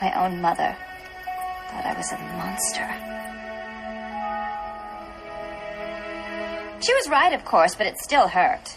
My own mother thought I was a monster. She was right, of course, but it still hurt.